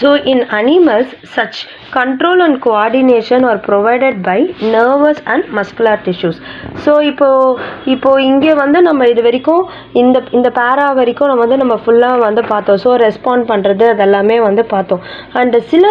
So in animals, such control and coordination are provided by nervous and muscular tissues. So இப்போ இப்போ இங்கே வந்து நம்ம இது வரைக்கும் இந்த இந்த பேரா வரைக்கும் நம்ம வந்து நம்ம ஃபுல்லாக வந்து பார்த்தோம் ஸோ ரெஸ்பாண்ட் பண்ணுறது அதெல்லாமே வந்து பார்த்தோம் அண்ட் சில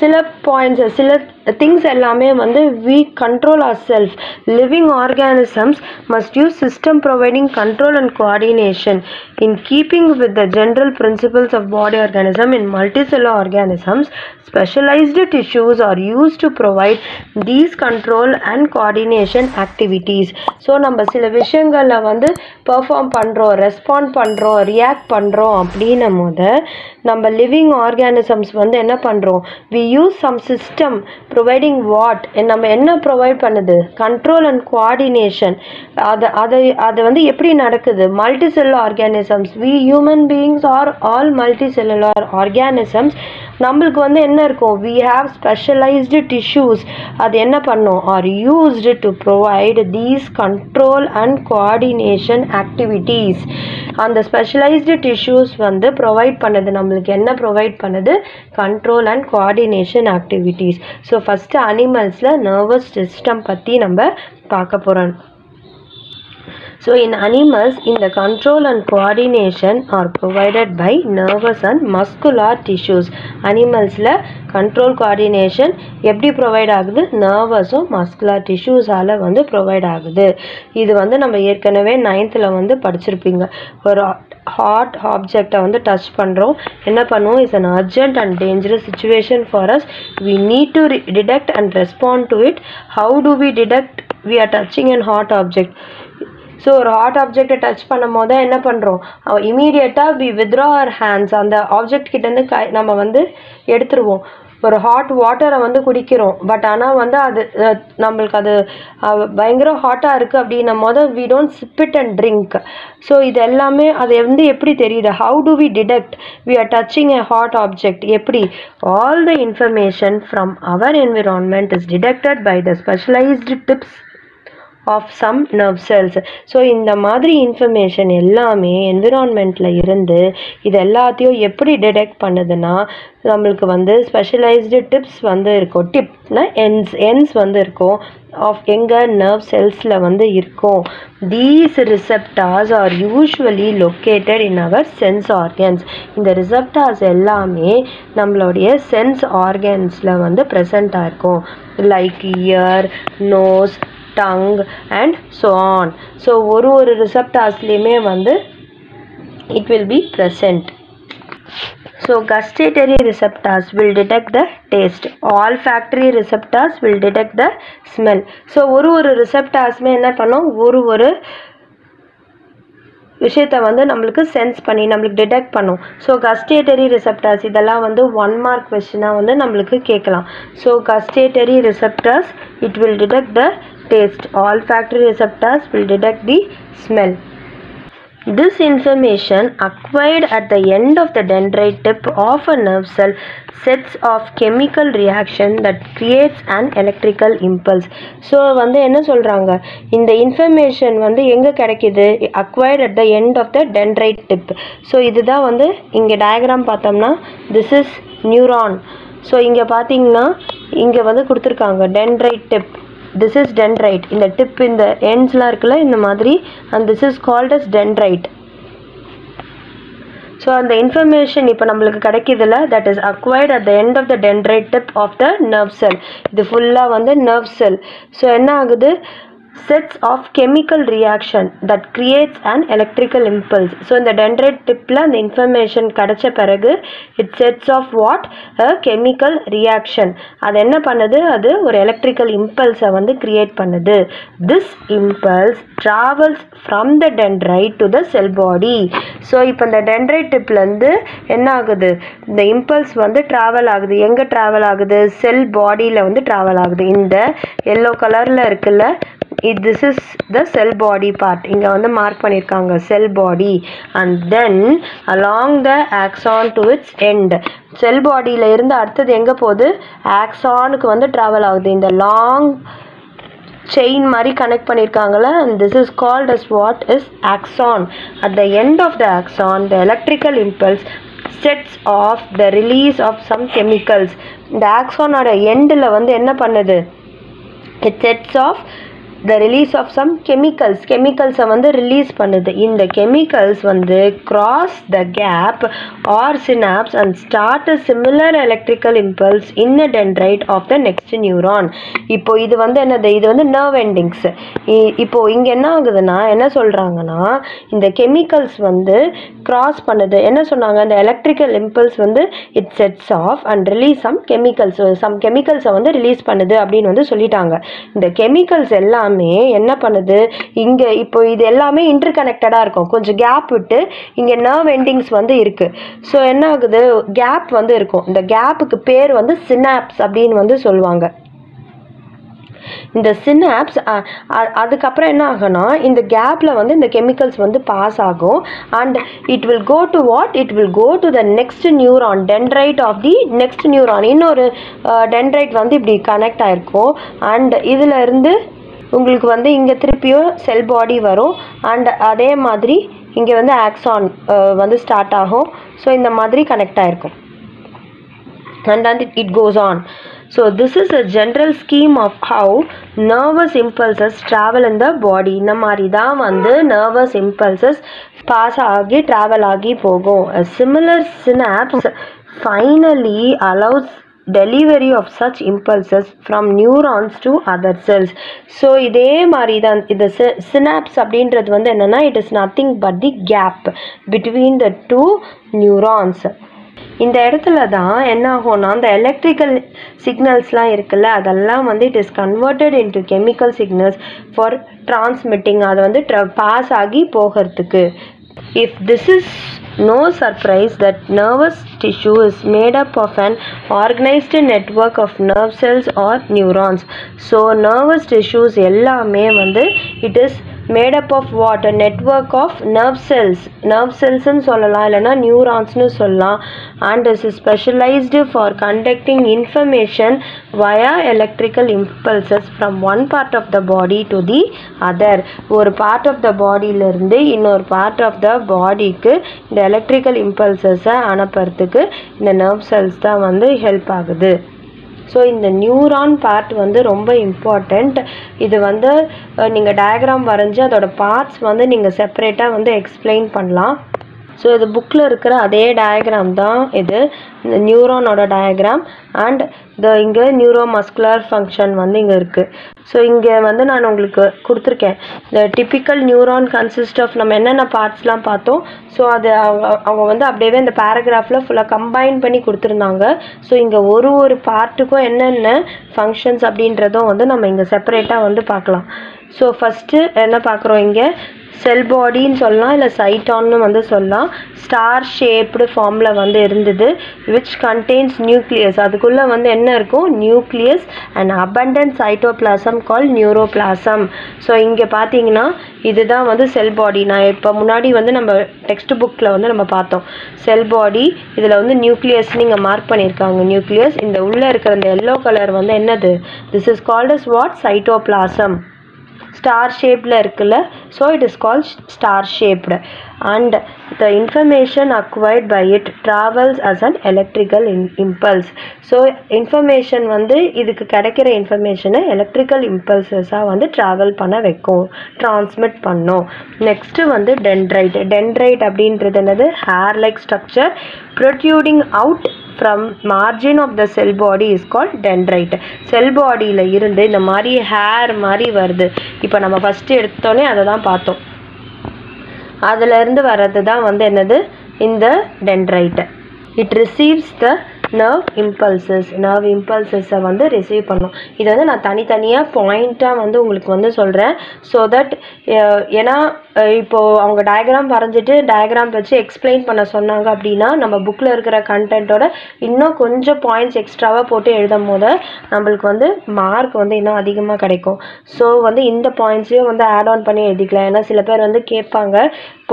சில பாயிண்ட்ஸ் சில திங்ஸ் எல்லாமே வந்து we control our self living organisms must use system providing control and coordination in keeping with the general principles of body organism in multicellular organisms specialised tissues are use to provide these control and coordination activities so நம்ம சில விஷயங்களில் வந்து perform பண்ணுறோம் respond பண்ணுறோம் react பண்ணுறோம் அப்படின்னும் போது நம்ம லிவிங் ஆர்கானிசம்ஸ் வந்து என்ன பண்ணுறோம் we use some system providing what நம்ம என்ன ப்ரொவைட் பண்ணுது? கண்ட்ரோல் அண்ட் கோஆர்டினேஷன் அதை அதை அது வந்து எப்படி நடக்குது? Multicellular organisms we human beings are all multicellular organisms நம்மளுக்கு வந்து என்ன இருக்கும்? வி ஹாவ் ஸ்பெஷலைஸ்டு டிஷ்யூஸ் அது என்ன பண்ணும்? Are used to provide these control and coordination activities அந்த ஸ்பெஷலைஸ்டு டிஷ்யூஸ் வந்து ப்ரொவைட் பண்ணுது. நம்மளுக்கு என்ன ப்ரொவைட் பண்ணுது? Control and coordination activities so first அனிமல்ஸில் nervous system பற்றி நம்ம பார்க்க போகிறோம் So in animals, in the control and coordination are provided by nervous and muscular tissues. Control control எப்படி ப்ரொவைட் ஆகுது? நர்வஸும் மஸ்குலர் டிஷ்யூஸால் வந்து ப்ரொவைட் ஆகுது. இது வந்து நம்ம ஏற்கனவே நைன்த்தில் வந்து படிச்சிருப்பீங்க. ஒரு ஹாட் ஆப்ஜெக்டை வந்து டச் பண்ணுறோம் என்ன பண்ணுவோம்? Is an urgent and dangerous situation for us we need to detect and respond to it how do we detect we are touching and hot object so ஒரு ஹாட் ஆப்ஜெக்டை டச் பண்ணும் போது என்ன பண்ணுறோம் இமீடியட்டாக வி வித்ரா அவர் ஹேண்ட்ஸ் அந்த object கிட்டேருந்து கை நம்ம வந்து எடுத்துருவோம். ஒரு ஹாட் வாட்டரை வந்து குடிக்கிறோம். பட் ஆனால் வந்து அது நம்மளுக்கு அது பயங்கர ஹாட்டாக இருக்குது அப்படின்னும் போது we don't sip it and drink so இது எல்லாமே அது வந்து எப்படி தெரியுது? How do we detect we are touching a hot object எப்படி? All the information from our environment is detected by the specialised tips of some nerve cells so இந்த மாதிரி information எல்லாமே என்விரான்மெண்ட்டில் இருந்து இது எல்லாத்தையும் எப்படி டிடெக்ட் பண்ணுதுன்னா நம்மளுக்கு வந்து ஸ்பெஷலைஸ்டு டிப்ஸ் வந்து இருக்கும். டிப்னா என்ஸ் என்ஸ் வந்து இருக்கும். ஆஃப் எங்கள் நர்வ் செல்ஸில் வந்து இருக்கும். These receptors are usually located in our sense organs இந்த ரிசெப்டார்ஸ் எல்லாமே நம்மளுடைய சென்ஸ் ஆர்கன்ஸில் வந்து ப்ரெசண்ட்டாக இருக்கும். Like ear nose tongue and so on so ஒரு ஒரு ரிசப்டாஸ்லேயுமே வந்து it will be present. So gustatory receptors will detect the taste. Olfactory receptors will detect the smell. So ஒரு ஒரு receptorsமே என்ன பண்ணும்? ஒரு ஒரு விஷயத்தை வந்து நம்மளுக்கு சென்ஸ் பண்ணி நம்மளுக்கு டிடெக்ட் பண்ணும். ஸோ கஸ்டேட்டரி ரிசெப்டர்ஸ் இதெல்லாம் வந்து ஒன் மார்க் கொஸ்டினாக வந்து நம்மளுக்கு கேட்கலாம். So gustatory receptors it will detect the taste. Olfactory receptors will detect the smell This information acquired at the end of the dendrite tip of a nerve cell sets off chemical reaction that creates an electrical impulse. So வந்து என்ன சொல்கிறாங்க இந்த information வந்து எங்கே கிடைக்கிது acquired at the end of the dendrite tip. So இதுதான் வந்து இங்கே டயக்ராம் பார்த்தோம்னா திஸ் இஸ் நியூரான் ஸோ இங்கே பார்த்தீங்கன்னா இங்கே வந்து கொடுத்துருக்காங்க dendrite tip this is dendrite இந்த டிப் இந்த எண்ட்ஸ்லாம் இருக்குல்ல இந்த மாதிரி and this is called as dendrite so அந்த இன்ஃபர்மேஷன் இப்போ நம்மளுக்கு கிடைக்கிதுல that is acquired at the end of the dendrite tip of the nerve cell இது ஃபுல்லாக வந்து நர்வ் செல் ஸோ என்ன ஆகுது? Sets of chemical reaction that creates an electrical impulse. So இந்த dendrite tipல அந்த இன்ஃபர்மேஷன் கடச்ச பிறகு it sets off what a chemical reaction அது என்ன பண்ணுது? அது ஒரு electrical இம்பல்ஸை வந்து create பண்ணுது. This impulse travels from the dendrite to the cell body so இப்போ இந்த டென்ட்ரைட் டிப்லேருந்து என்ன ஆகுது? இந்த இம்பல்ஸ் வந்து ட்ராவல் ஆகுது. எங்கே ட்ராவல் ஆகுது? செல் பாடியில் வந்து ட்ராவல் ஆகுது. இந்த எல்லோ கலரில் இருக்குல்ல it this is the cell body part. இங்க வந்து மார்க் பண்ணியிருக்காங்க cell body and then along the axon to its end cell பாடியில் இருந்து அடுத்தது எங்க போகுது? ஆக்சானுக்கு வந்து ட்ராவல் ஆகுது. இந்த லாங் செயின் மாதிரி connect பண்ணியிருக்காங்கள this is called as what is axon at the end of the axon the electrical electrical sets off the release of some chemicals இந்த ஆக்ஸோனோட எண்டில் வந்து என்ன பண்ணுது? It sets off the release of some chemicals கெமிக்கல்ஸை வந்து release பண்ணுது. இந்த chemicals வந்து cross the gap or synapse and start a similar electrical impulse in a dendrite of the next neuron இப்போ இது வந்து என்னது? இது வந்து நர்வ் எண்டிங்ஸ் இப்போ இங்கே என்ன ஆகுதுன்னா என்ன சொல்கிறாங்கன்னா இந்த கெமிக்கல்ஸ் வந்து கிராஸ் பண்ணுது. என்ன சொன்னாங்க? இந்த எலக்ட்ரிக்கல் இம்பல்ஸ் வந்து it sets off and release some chemicals some கெமிக்கல்ஸை வந்து ரிலீஸ் பண்ணுது அப்படின்னு வந்து சொல்லிட்டாங்க. இந்த கெமிக்கல்ஸ் எல்லாம் என்ன பண்ணுது? இங்கே இப்போ இது எல்லாமே இன்டர் கனெக்டடாக இருக்கும். கொஞ்சம் கேப் விட்டு இங்கே நர்வ் எண்டிங்ஸ் வந்து இருக்குது ஸோ என்ன ஆகுது? கேப் வந்து இருக்கும். இந்த கேப்புக்கு பேர் வந்து சினாப்ஸ் அப்படின்னு வந்து சொல்லுவாங்க. இந்த சினாப்ஸ் அதுக்கப்புறம் என்ன ஆகும்னா இந்த கேப்பில் வந்து இந்த கெமிக்கல்ஸ் வந்து பாஸ் ஆகும். And it will go to what it will go to the next neuron dendrite of the next neuron இன்னொரு டென்ட்ரைட் வந்து இப்படி கனெக்ட் ஆயிருக்கும். அண்ட் இதில் இருந்து உங்களுக்கு வந்து இங்கே திருப்பியும் செல் பாடி வரும் அண்ட் அதே மாதிரி இங்கே வந்து ஆக்ஸான் வந்து ஸ்டார்ட் ஆகும் ஸோ இந்த மாதிரி கனெக்ட் ஆகிருக்கும் and and it goes on so this is a general scheme of how nervous impulses travel in the body இந்த மாதிரி தான் வந்து நர்வஸ் இம்பல்சஸ் பாஸ் ஆகி ட்ராவல் ஆகி போகும் similar synapse finally allows delivery of such impulses from neurons to other cells so இதே மாதிரி தான் இந்த சினாப்ஸ் அப்படின்றது வந்து என்னென்னா it is nothing but the gap between the two neurons இந்த இடத்துல தான் என்ன ஆகும்னா அந்த எலக்ட்ரிக்கல் சிக்னல்ஸ்லாம் இருக்குல்ல அதெல்லாம் வந்து it is converted into chemical signals for transmitting அதை வந்து ட்ர பாஸ் ஆகி போகிறதுக்கு. if this is no surprise that nervous tissue is made up of an organized network of nerve cells or neurons so nervous tissues எல்லாமே வந்து it is made up of what a network of nerve cells nerve செல்ஸ்ன்னு சொல்லலாம் இல்லைனா நியூரான்ஸ்னு சொல்லலாம் and is specialised for conducting information via electrical impulses from one part of the body to the other ஒரு part of the பாடியிலேருந்து இன்னொரு part of the பாடிக்கு இந்த electrical இம்பல்சஸை அனுப்புறதுக்கு இந்த நர்வ் செல்ஸ் தான் வந்து ஹெல்ப் ஆகுது ஸோ இந்த நியூரான் பார்ட் வந்து ரொம்ப இம்பார்ட்டண்ட் இது வந்து நீங்கள் டயக்ராம் வரைஞ்சி அதோட பார்ட்ஸ் வந்து நீங்கள் செப்பரேட்டாக வந்து எக்ஸ்பிளைன் பண்ணலாம். ஸோ இது புக்கில் இருக்கிற அதே டயக்ராம் தான் இது. இந்த நியூரானோட டயக்ராம் அண்ட் இந்த இங்கே நியூரோ மஸ்குலர் ஃபங்க்ஷன் வந்து இங்கே இருக்குது ஸோ இங்கே வந்து நான் உங்களுக்கு கொடுத்துருக்கேன். இந்த டிப்பிக்கல் நியூரான் கன்சிஸ்ட் ஆஃப் நம்ம என்னென்ன பார்ட்ஸ்லாம் பார்த்தோம் ஸோ அது அவங்க அவங்க வந்து அப்படியே இந்த பேராகிராஃபில் ஃபுல்லாக கம்பைன் பண்ணி கொடுத்துருந்தாங்க. ஸோ இங்கே ஒரு ஒரு பார்ட்டுக்கும் என்னென்ன ஃபங்க்ஷன்ஸ் அப்படின்றதும் வந்து நம்ம இங்கே செப்பரேட்டாக வந்து பார்க்கலாம். ஸோ ஃபஸ்ட்டு என்ன பார்க்குறோம் இங்கே? செல் பாடின்னு சொல்லலாம் இல்லை சைட்டான்னு வந்து சொல்லலாம். ஸ்டார் ஷேப்டு ஃபார்மில் வந்து இருந்தது விச் கண்டெய்ன்ஸ் நியூக்ளியஸ் அதுக்குள்ளே வந்து என்ன இருக்கும்? Nucleus and abundant cytoplasm call neuroplasm so இங்கே பார்த்தீங்கன்னா இதுதான் வந்து செல் பாடி நான் இப்போ முன்னாடி வந்து நம்ம டெக்ஸ்ட் புக்கில் வந்து நம்ம பார்த்தோம். செல் பாடி இதில் வந்து நியூக்ளியஸ்னு இங்கே மார்க் பண்ணியிருக்காங்க. நியூக்ளியஸ் இந்த உள்ளே இருக்கிற இந்த எல்லோ கலர் வந்து என்னது? This is called is what cytoplasm star ஷேப்பில் இருக்குல்ல so it is call star shaped and the information acquired by it travels as an electrical in impulse so information வந்து இதுக்கு கிடைக்கிற இன்ஃபர்மேஷனை எலக்ட்ரிக்கல் இம்பல்சஸாக வந்து ட்ராவல் பண்ண வைக்கும் ட்ரான்ஸ்மிட் பண்ணும். நெக்ஸ்ட்டு வந்து டென்ட்ரைட் டென்ட்ரைட் அப்படின்றது என்னது? Hair like structure protruding out from margin of the cell body is call dendrite cell பாடியில் இருந்து இந்த மாதிரி ஹேர் மாதிரி வருது. இப்போ நம்ம ஃபஸ்ட்டு எடுத்தோன்னே அதை தான் பார்த்தோம். அதுலேருந்து வர்றது தான் வந்து என்னது? இந்த dendrite it receives the nerve impulses nerve இம்பல்சஸை வந்து ரிசீவ் பண்ணும். இது வந்து நான் தனித்தனியாக பாயிண்ட்டாக வந்து உங்களுக்கு வந்து சொல்கிறேன் ஸோ தட் ஏன்னா இப்போது அவங்க டயக்ராம் வரைஞ்சிட்டு டயக்ராம் வச்சு எக்ஸ்பிளைன் பண்ண சொன்னாங்க அப்படின்னா நம்ம புக்கில் இருக்கிற கண்டென்ட்டோட இன்னும் கொஞ்சம் பாயிண்ட்ஸ் எக்ஸ்ட்ராவாக போட்டு எழுதும் போது நம்மளுக்கு வந்து மார்க் வந்து இன்னும் அதிகமாக கிடைக்கும். ஸோ வந்து இந்த பாயிண்ட்ஸையும் வந்து ஆட் ஆன் பண்ணி எழுதிக்கலாம். ஏன்னா சில பேர் வந்து கேட்பாங்க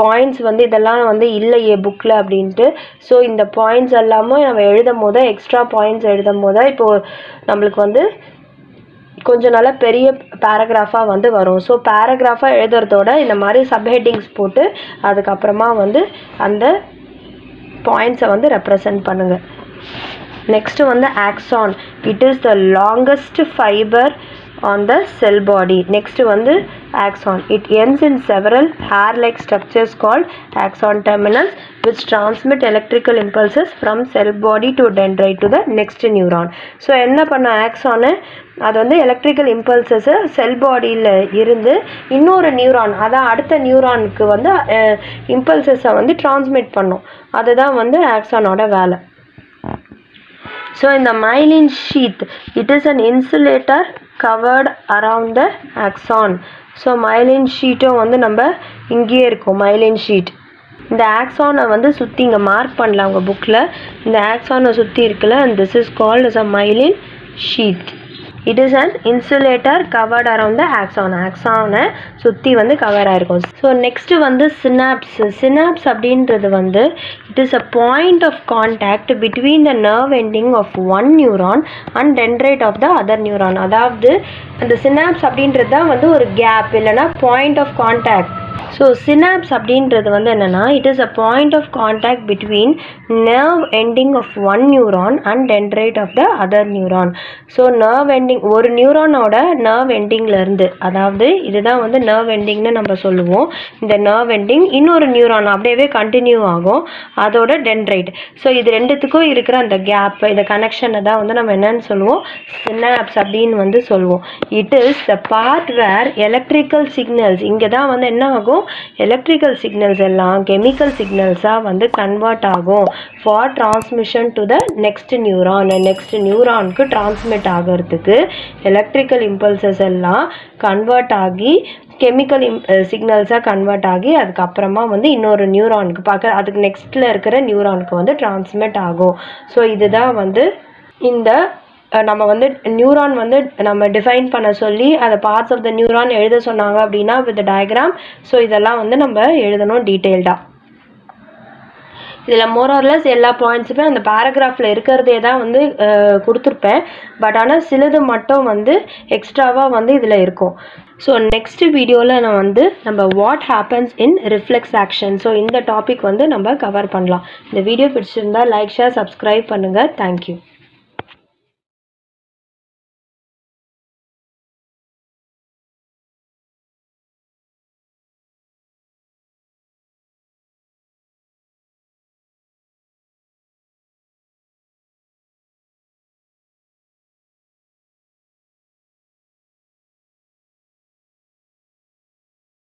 பாயிண்ட்ஸ் வந்து இதெல்லாம் வந்து இல்லையே புக்கில் அப்படின்ட்டு. ஸோ இந்த பாயிண்ட்ஸ் எல்லாமே நம்ம எழுதும் போது எக்ஸ்ட்ரா பாயிண்ட்ஸ் எழுதும் போது இப்போது நம்மளுக்கு வந்து கொஞ்சம் நல்லா பெரிய பேராகிராஃபாக வந்து வரும். ஸோ பேராகிராஃபாக எழுதுறதோட இந்த மாதிரி சப்ஹெட்டிங்ஸ் போட்டு அதுக்கப்புறமா வந்து அந்த பாயிண்ட்ஸை வந்து ரெப்ரசன்ட் பண்ணுங்கள் நெக்ஸ்ட்டு வந்து axon it is the longest fibre on the cell body next வந்து axon it ends in several hair like structures called axon terminals which transmit electrical impulses from cell body to dendrite to the next neuron so என்ன பண்ண ஆக்ஸானு அது வந்து electrical இம்பல்சஸை செல் பாடியில் இருந்து இன்னொரு neuron அதான் அடுத்த நியூரானுக்கு வந்து இம்பல்சஸை வந்து டிரான்ஸ்மிட் பண்ணும் அதுதான் வந்து ஆக்ஸானோட வேலை ஸோ இந்த myelin sheath it is an insulator covered around the axon so myelin ஷீட்டும் வந்து நம்ம இங்கேயே இருக்கும் மைலின் ஷீட் இந்த ஆக்ஸானை வந்து சுற்றி இங்கே மார்க் பண்ணலாம் உங்கள் புக்கில் இந்த ஆக்ஸானை சுற்றி இருக்குல்ல this is called is a myelin sheet it is an insulator covered around the axon ஆக்ஸானை சுற்றி வந்து கவர் இருக்கும் ஸோ நெக்ஸ்ட்டு வந்து சினாப்ஸ் சினாப்ஸ் அப்படின்றது வந்து it is a point of contact between the nerve ending of one neuron and dendrite of the other neuron அதாவது அந்த synapse அப்படின்றது தான் வந்து ஒரு கேப் இல்லைனா point of contact so synapse அப்படின்றது வந்து என்னென்னா it is a point of contact between nerve ending of one neuron and dendrite of the other neuron so nerve ending ஒரு நியூரானோட நர்வ் எண்டிங்லேருந்து அதாவது இதுதான் வந்து நர்வ் எண்டிங்னு நம்ம சொல்லுவோம். இந்த நர்வ் எண்டிங் இன்னொரு நியூரான் அப்படியே கண்டினியூ ஆகும். அதோட டென்ட்ரைட் ஸோ இது ரெண்டுத்துக்கும் இருக்கிற அந்த கேப் இந்த கனெக்ஷனை தான் வந்து நம்ம என்னன்னு சொல்லுவோம்? சினாப்ஸ் அப்படின்னு வந்து சொல்லுவோம். It is the part where electrical signals இங்கே தான் வந்து என்ன ஆகும்? எலக்ட்ரிக்கல் சிக்னல்ஸ் எல்லாம் கெமிக்கல் சிக்னல்ஸாக வந்து கன்வெர்ட் ஆகும். For transmission to the next neuron next நியூரானுக்கு transmit ஆகிறதுக்கு எலக்ட்ரிக்கல் இம்பல்சஸ் எல்லாம் கன்வெர்ட் ஆகி கெமிக்கல் இம் சிக்னல்ஸாக கன்வெர்ட் ஆகி அதுக்கப்புறமா வந்து இன்னொரு நியூரானுக்கு பார்க்க அதுக்கு நெக்ஸ்ட்டில் இருக்கிற நியூரானுக்கு வந்து டிரான்ஸ்மிட் ஆகும். ஸோ இதுதான் வந்து இந்த நம்ம வந்து நியூரான் வந்து நம்ம டிஃபைன் பண்ண சொல்லி அதை பார்ட்ஸ் ஆஃப் த நியூரான் எழுத சொன்னாங்க அப்படின்னா வித் டயக்ராம் ஸோ இதெல்லாம் வந்து நம்ம எழுதணும் டீட்டெயில்டாக இதில் மோரார்லஸ் எல்லா பாயிண்ட்ஸுமே அந்த பேராகிராஃபில் இருக்கிறதே தான் வந்து கொடுத்துருப்பேன். பட் ஆனால் சிலது மட்டும் வந்து எக்ஸ்ட்ராவாக வந்து இதில் இருக்கும். ஸோ நெக்ஸ்ட் வீடியோவில் நான் வந்து நம்ம what happens in reflex action so இந்த டாபிக் வந்து நம்ம கவர் பண்ணலாம். இந்த வீடியோ பிடிச்சிருந்தா லைக் ஷேர் சப்ஸ்கிரைப் பண்ணுங்கள் தேங்க்யூ